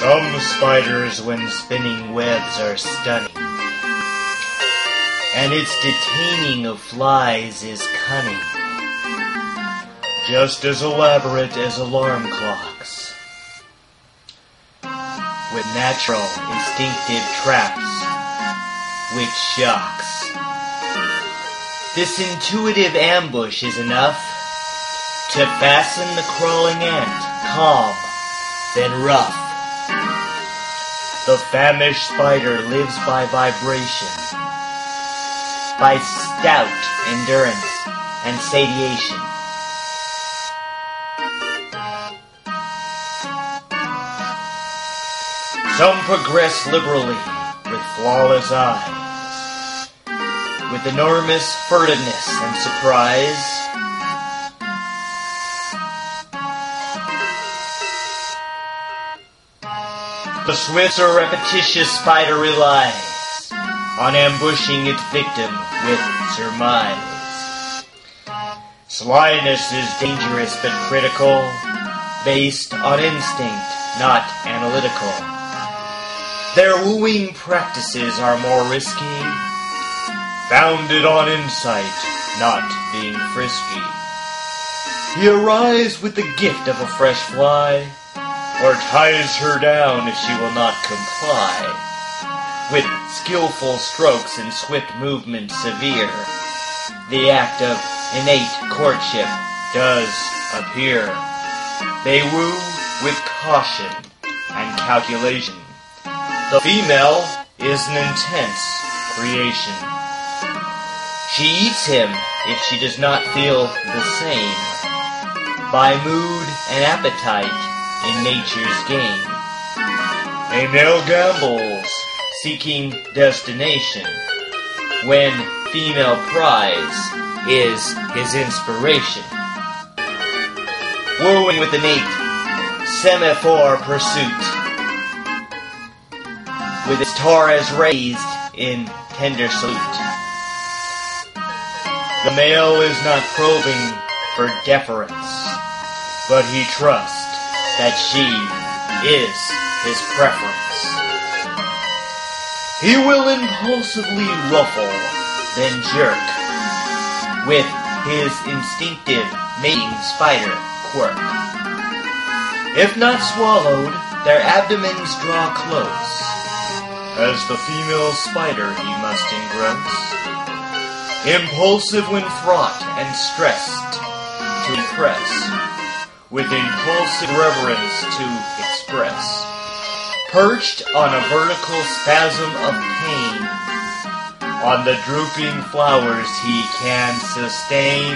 Some spiders, when spinning webs, are stunning, and its detaining of flies is cunning, just as elaborate as alarm clocks, with natural, instinctive traps, which shocks. This intuitive ambush is enough to fasten the crawling ant, calm, then rough. The famished spider lives by vibration, by stout endurance and satiation. Some progress liberally with flawless eyes, with enormous furtiveness and surprise. The swift or repetitious spider relies on ambushing its victim with surmise. Slyness is dangerous but critical, based on instinct, not analytical. Their wooing practices are more risky, founded on insight, not being frisky. He arrives with the gift of a fresh fly, or ties her down if she will not comply. With skillful strokes and swift movement severe, the act of innate courtship does appear. They woo with caution and calculation. The female is an intense creation. She eats him if she does not feel the same. By mood and appetite in nature's game. A male gambles, seeking destination, when female prize is his inspiration. Wooing with innate semaphore pursuit, with its Taurus raised in tender salute. The male is not probing for deference, but he trusts that she is his preference. He will impulsively ruffle, then jerk, with his instinctive mating spider quirk. If not swallowed, their abdomens draw close. As the female spider he must engross. Impulsive when fraught and stressed to impress with impulsive reverence to express. Perched on a vertical spasm of pain, on the drooping flowers he can sustain.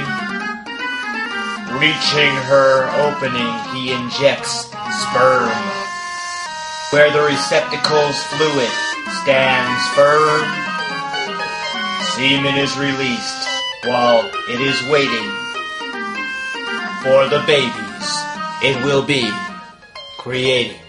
Reaching her opening, he injects sperm, where the receptacle's fluid stands firm. Semen is released while it is waiting for the baby it will be creating.